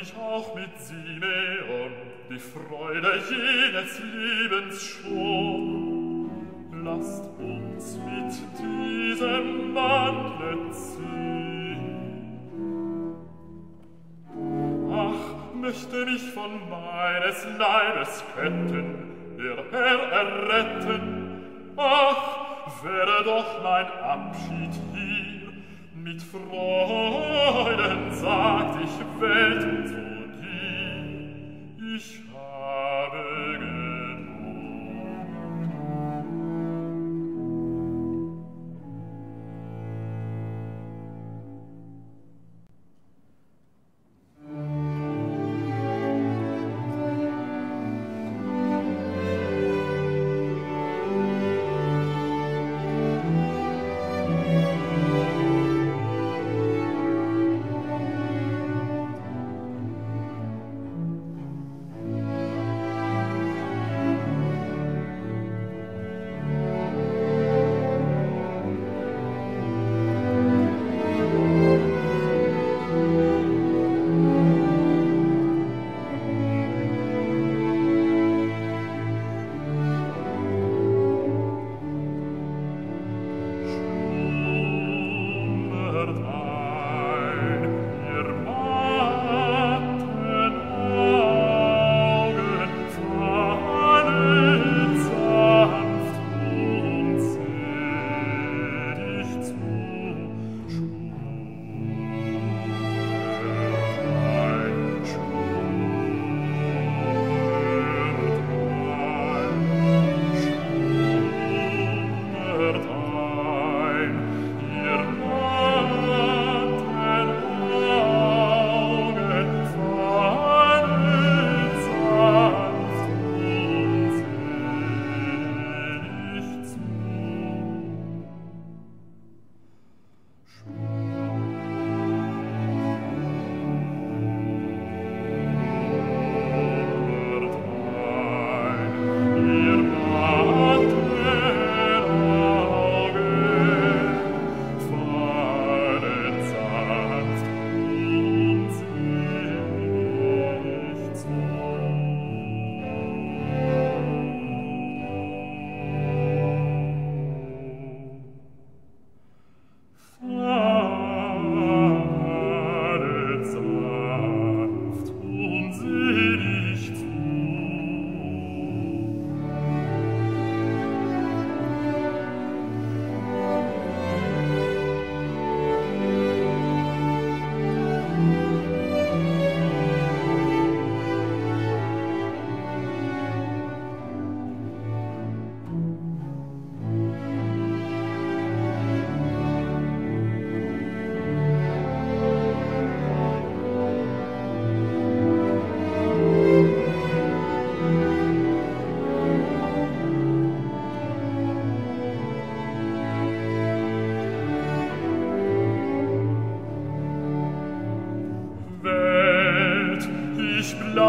ich auch mit Simeon die Freude jenes Lebens schon. Lasst uns mit diesem Wandel ziehen. Ach, möchte mich von meines Leibes ketten, der Herr erretten. Ach, wäre doch mein Abschied Mit Freuden sagt ich Welt zu dir. ich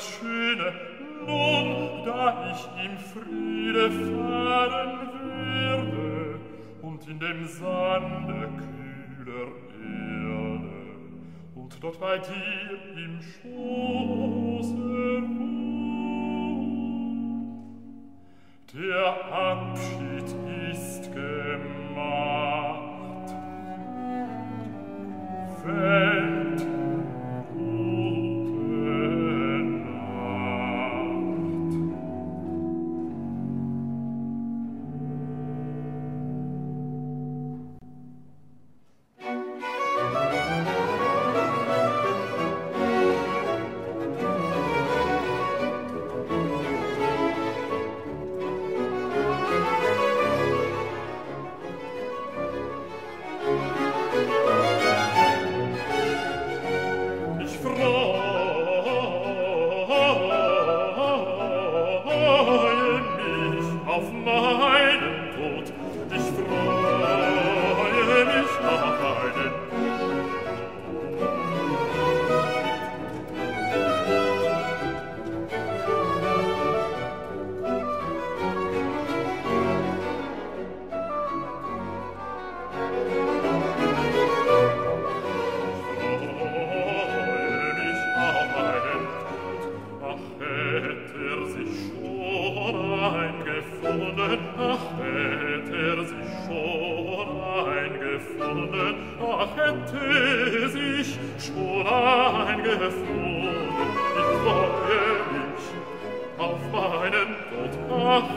Schöne, nun, da ich im Friede fahren werde und in dem Sande kühler Erde und dort bei dir im Schoße ruhen. Der Abschied ist gemacht. Wenn ach hätte sich schon eingefunden ich freue mich auf meinen Gott, ach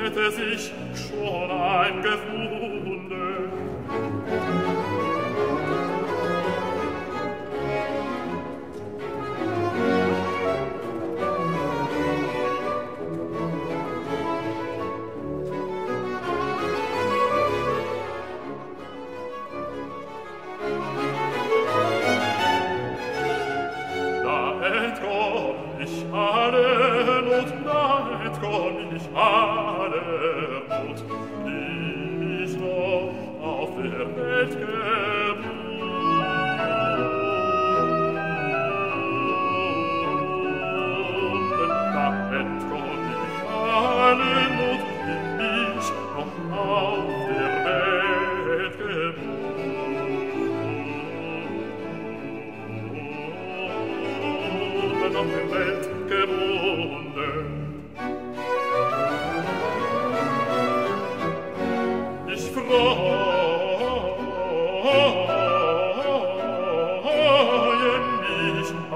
hätte sich schon eingefunden leid ich alle Not, leid komm ich alle Not, die mich auf der Welt geblieben. Leid komm ich alle Not,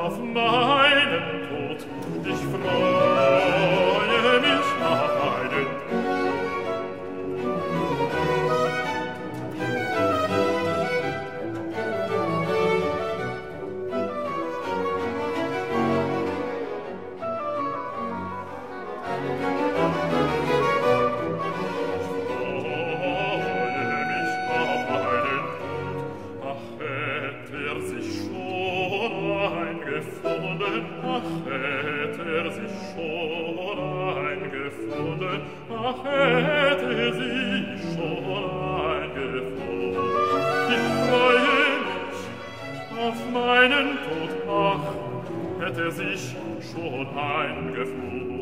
auf meinen Tod dich freuen. hätte sich schon eingefunden.